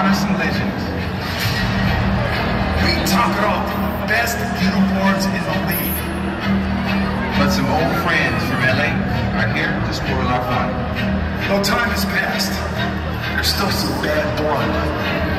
honors and legends. We talk it off the best uniforms in the league. But some old friends from LA are here to spoil our fun. Though time has passed, there's still some bad blood.